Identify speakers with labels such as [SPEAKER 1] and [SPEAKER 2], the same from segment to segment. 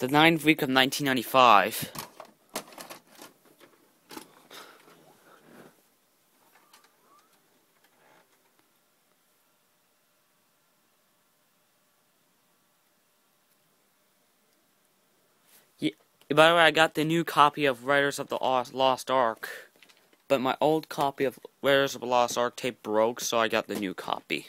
[SPEAKER 1] the ninth week of 1995. Yeah, by the way, I got the new copy of Raiders of the Lost Ark. But my old copy of Raiders of the Lost Ark tape broke, so I got the new copy.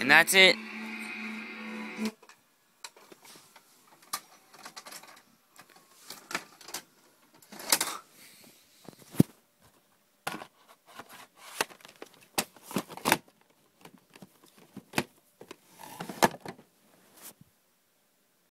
[SPEAKER 1] And that's it.